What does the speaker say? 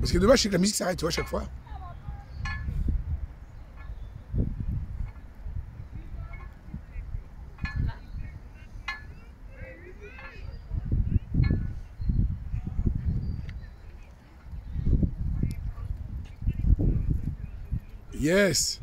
Parce que dommage, c'est que la musique s'arrête, tu vois, chaque fois. Yes.